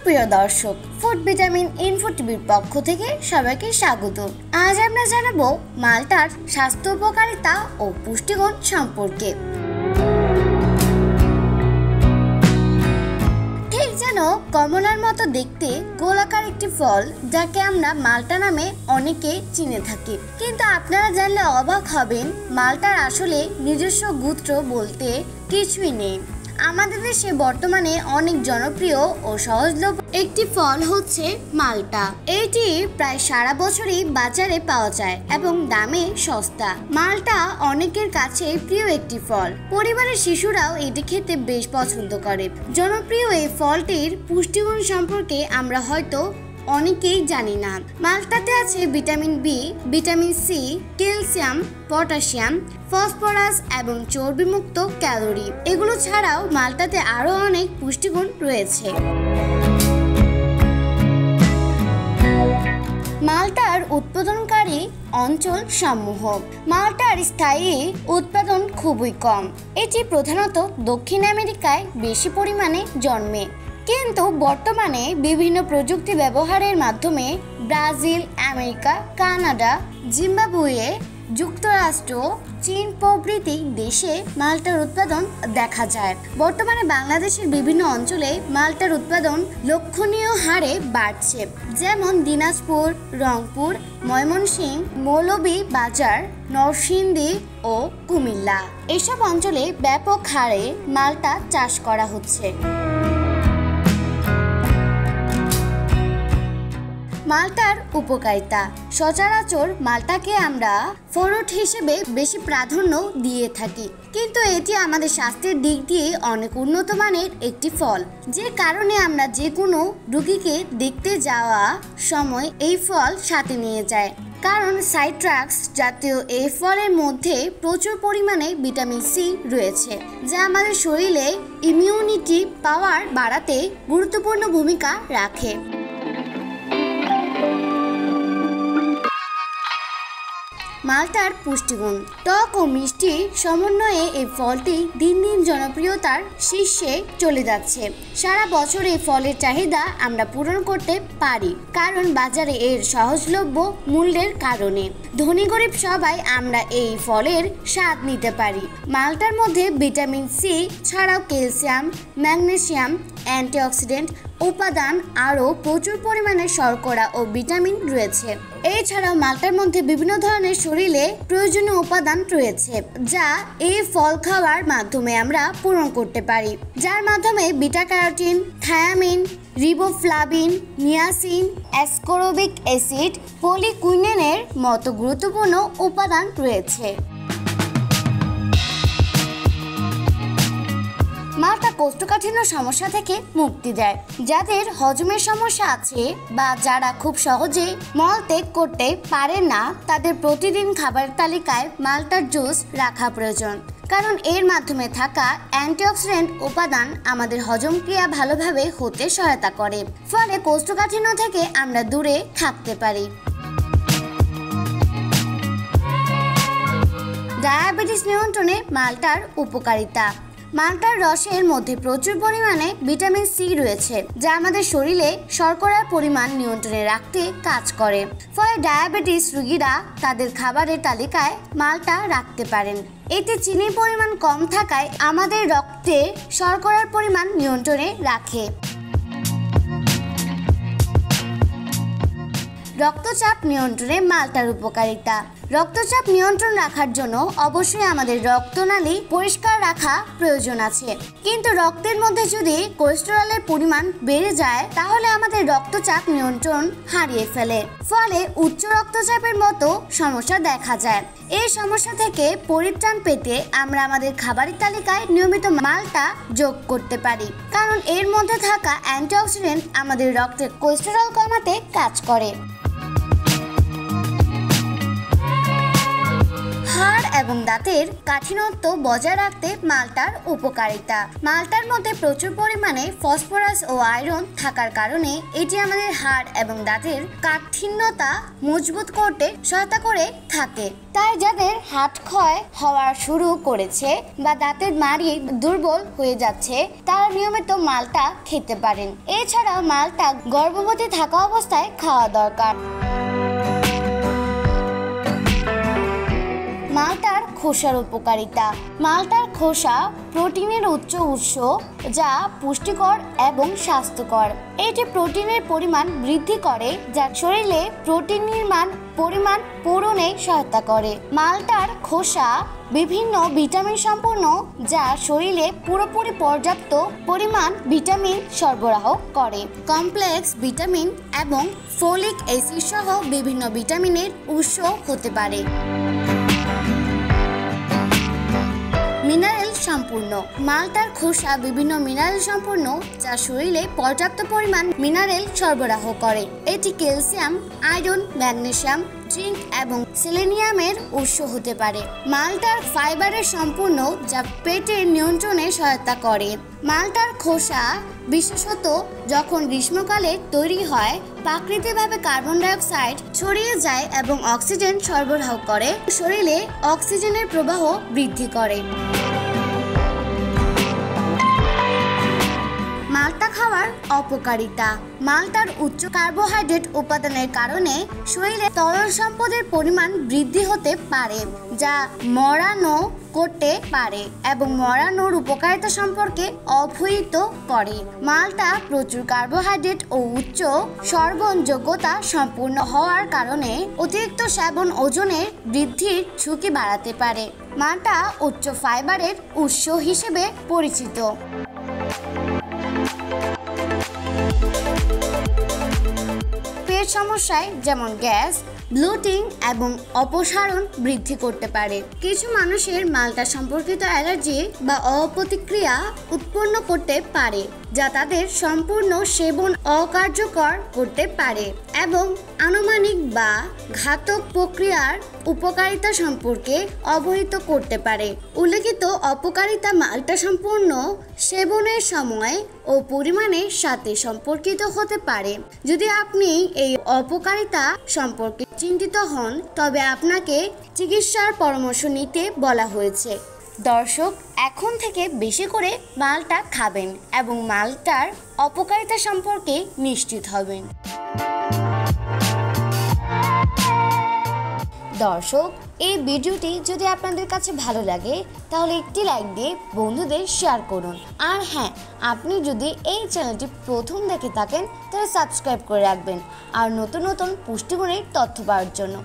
সুপ্রিয় দর্শক food vitamin info টিভির পক্ষ থেকে সবাইকে স্বাগত। আজ আমরা জানাব মালটার স্বাস্থ্য উপকারিতা ও পুষ্টিগুণ সম্পর্কে। ঠিক যেন কমলার মতো দেখতে গোলাকার একটি ফল যাকে আমরা মালটা নামে অনেকে চিনে থাকি। কিন্তু আপনারা জানলে অবাক হবেন, মালটার আসলে নিজস্ব গুত্র বলতে কিছুই নেই। আমাদের দেশে বর্তমানে অনেক জনপ্রিয় ও সহজলভ্য একটি ফল হচ্ছে মালটা। এটি প্রায় সারা বছরই বাজারে পাওয়া যায় এবং দামে সস্তা। মালটা অনেকের কাছে প্রিয় একটি ফল। পরিবারের শিশুরাও এটি খেতে বেশ পছন্দ করে। জনপ্রিয় এই ফলটির পুষ্টিগুণ সম্পর্কে আমরা হয়তো অনেকেই জানি না। মালটাতে আছে vitamin B, vitamin C, calcium, potassium, phosphorus এবং চর্বিমুক্ত ক্যালোরি। এগুলো ছাড়াও মালটাতে আরও অনেক পুষ্টিগুণ রয়েছে। মালটার উৎপাদনকারী অঞ্চল সমূহ। মালটার স্থায়ী উৎপাদন খুবই কম। এটি প্রধানত দক্ষিণ আমেরিকায় বেশি পরিমাণে জন্মে। কিন্তু বর্তমানে বিভিন্ন প্রযুক্তি ব্যবহারের মাধ্যমে ব্রাজিল, আমেরিকা, কানাডা, জিম্বাবুয়ে, যুক্তরাষ্ট্র, চীন প্রভৃতি দেশে মালটার উৎপাদন দেখা যায়। বর্তমানে বাংলাদেশের বিভিন্ন অঞ্চলে মালটার উৎপাদন লক্ষণীয় হারে বাড়ছে। যেমন দিনাজপুর, রংপুর ময়মনসিংহ মৌলভী বাজার, নরসিংদী ও কুমিল্লা। এসব অঞ্চলে ব্যাপক হারে মালটা চাষ করা হচ্ছে। মালটার উপকারিতা। সচরাচর মালটাকে আমরা ফরট হিসেবে বেশি প্রাধান্য দিয়ে থাকি। কিন্তু এটি আমাদের স্বাস্থ্যের দিক দিয়ে অনেক উন্নত মানের একটি ফল। যে কারণে আমরা যে কোনো রুগীকে দেখতে যাওয়া সময় এই ফল সাথে নিয়ে যায় কারণ সাইট্রাক্স জাতীয় এই ফলের মধ্যে প্রচুর পরিমাণে ভিটামিন সি রয়েছে, যা আমাদের শরীরে ইমিউনিটি পাওয়ার বাড়াতে গুরুত্বপূর্ণ ভূমিকা রাখে। মালটার পুষ্টিগুণ। টক ও মিষ্টি সমন্বয়ে এই ফলটি দিন দিন জনপ্রিয়তার শীর্ষে চলে যাচ্ছে। সারা বছর এই ফলের চাহিদা আমরা পূরণ করতে পারি, কারণ বাজারে এর সহজলভ্য মূল্যের কারণে। ধনী গরিব সবাই আমরা এই ফলের স্বাদ নিতে পারি। মালটার মধ্যে ভিটামিন সি ছাড়াও ক্যালসিয়াম, ম্যাগনেসিয়াম, অ্যান্টিঅক্সিডেন্ট, উপাদান আরও প্রচুর পরিমাণে শর্করা ও ভিটামিন রয়েছে। এছাড়াও মালটার মধ্যে বিভিন্ন ধরনের শরীরে প্রয়োজনীয় উপাদান রয়েছে, যা এই ফল খাওয়ার মাধ্যমে আমরা পূরণ করতে পারি। যার মাধ্যমে beta carotene thiamine, riboflavin, niacin, ascorbic acid, পলিকুইনেনের মতো গুরুত্বপূর্ণ উপাদান রয়েছে। মালটা কোষ্ঠকাঠিন্য সমস্যা থেকে মুক্তি দেয়। যাদের হজমের সমস্যা আছে বা যারা খুব সহজে মল ত্যাগ করতে পারে না, তাদের প্রতিদিন খাবারের তালিকায় মালটার জুস রাখা প্রয়োজন। কারণ এর মাধ্যমে থাকা অ্যান্টিঅক্সিডেন্ট উপাদান আমাদের হজম ক্রিয়া ভালোভাবে হতে সহায়তা করে। ফলে কোষ্ঠকাঠিন্য থেকে আমরা দূরে থাকতে পারি। ডায়াবেটিস নিয়ন্ত্রণে মালটার উপকারিতা। মালটার রসের মধ্যে প্রচুর পরিমাণে ভিটামিন সি রয়েছে, যা আমাদের শরীরে শর্করার পরিমাণ নিয়ন্ত্রণে রাখতে কাজ করে। ফলে ডায়াবেটিস রোগীরা তাদের খাবারের তালিকায় মালটা রাখতে পারেন। এতে চিনির পরিমাণ কম থাকায় আমাদের রক্তে শর্করার পরিমাণ নিয়ন্ত্রণে রাখে। রক্তচাপ নিয়ন্ত্রণে মালটার উপকারিতা। রক্তচাপ নিয়ন্ত্রণ রাখার জন্য অবশ্যই আমাদের রক্তনালী পরিষ্কার রাখা প্রয়োজন আছে। কিন্তু রক্তের মধ্যে যদি কোলেস্টেরলের পরিমাণ বেড়ে যায়, তাহলে আমাদের রক্তচাপ নিয়ন্ত্রণ হারিয়ে ফেলে। ফলে উচ্চ রক্তচাপের মতো সমস্যা দেখা যায়। এই সমস্যা থেকে পরিত্রাণ পেতে আমরা আমাদের খাবারের তালিকায় নিয়মিত মালটা যোগ করতে পারি। কারণ এর মধ্যে থাকা অ্যান্টিঅক্সিডেন্ট আমাদের রক্তের কোলেস্টেরল কমাতে কাজ করে। হাড় এবং দাঁতের কাঠিনত্ব বজায় রাখতে মালটার উপকারিতা। মালটার মধ্যে প্রচুর পরিমাণে ফসফরাস ও আয়রন থাকার কারণে এটি আমাদের হাড় এবং দাঁতের কাঠিন্যতা মজবুত করতে সহায়তা করে থাকে। তাই যাদের হাট ক্ষয় হওয়া শুরু করেছে বা দাঁতের মাড়ি দুর্বল হয়ে যাচ্ছে, তারা নিয়মিত মালটা খেতে পারেন। এছাড়াও মালটা গর্ভবতী থাকা অবস্থায় খাওয়া দরকার। মালটার খোসার উপকারিতা। মালটার খোসা প্রোটিনের উচ্চ উৎস, যা পুষ্টিকর এবং স্বাস্থ্যকর। এটি প্রোটিনের পরিমাণ বৃদ্ধি করে, যা শরীরে প্রোটিন নির্মাণ পরিমাণ পূরণে সহায়তা করে। মালটার খোসা বিভিন্ন ভিটামিন সম্পন্ন, যা শরীরে পুরোপুরি পর্যাপ্ত পরিমাণ ভিটামিন সরবরাহ করে। কমপ্লেক্স ভিটামিন এবং ফোলিক অ্যাসিড সহ বিভিন্ন ভিটামিনের উৎস হতে পারে। মিনারেল সম্পূর্ণ। মালটার খোসা বিভিন্ন মিনারেল সম্পূর্ণ যা শরীরে পর্যাপ্ত পরিমাণ মিনারেল সরবরাহ করে। এটি ক্যালসিয়াম, আয়রন, ম্যাগনেসিয়াম, জিঙ্ক এবং সেলেনিয়ামের উৎস হতে পারে। মালটার ফাইবারের সম্পূর্ণ যা পেটের নিয়ন্ত্রণে সহায়তা করে। মালটার খোসা বিশেষত যখন গ্রীষ্মকালে তৈরি হয়, প্রাকৃতিকভাবে কার্বন ডাইঅক্সাইড ছড়িয়ে যায় এবং অক্সিজেন সরবরাহ করে, শরীরে অক্সিজেনের প্রবাহ বৃদ্ধি করে। খাওয়ার অপকারিতা। মালটার উচ্চ কার্বোহাইড্রেট উপাদানের কারণে শরীরে তরল সম্পদের পরিমাণ বৃদ্ধি হতে পারে, যা মরানো করতে পারে এবং মরানোর উপকারিতা সম্পর্কে অবহিত করে। মালটা প্রচুর কার্বোহাইড্রেট ও উচ্চ সর্বণযোগ্যতা সম্পূর্ণ হওয়ার কারণে অতিরিক্ত সেবন ওজনের বৃদ্ধির ঝুঁকি বাড়াতে পারে। মালটা উচ্চ ফাইবারের উৎস হিসেবে পরিচিত। সমস্যায় যেমন গ্যাস ব্লোটিং এবং অপসারণ বৃদ্ধি করতে পারে। কিছু মানুষের মালটা সম্পর্কিত অ্যালার্জি বা অপ্রতিক্রিয়া উৎপন্ন করতে পারে, যা তাদের সম্পূর্ণ সেবন অকার্যকর করতে পারে এবং আনুমানিক বা ঘাতক প্রক্রিয়ার উপকারিতা সম্পর্কে অবহিত করতে পারে। উল্লেখিত অপকারিতা মালটা সম্পূর্ণ সেবনের সময় ও পরিমাণের সাথে সম্পর্কিত হতে পারে। যদি আপনি এই অপকারিতা সম্পর্কে চিন্তিত হন, তবে আপনাকে চিকিৎসার পরামর্শ নিতে বলা হয়েছে। দর্শক, এখন থেকে বেশি করে মালটা খাবেন এবং মালটার অপকারিতা সম্পর্কে নিশ্চিত হবেন। দর্শক এই ভিডিওটি যদি আপনাদের কাছে ভালো লাগে, তাহলে একটি লাইক দিয়ে বন্ধুদের শেয়ার করুন। আর হ্যাঁ আপনি যদি এই চ্যানেলটি প্রথম দেখে থাকেন, তাহলে সাবস্ক্রাইব করে রাখবেন। আর নতুন নতুন পুষ্টিগুণের তথ্য পাওয়ার জন্য।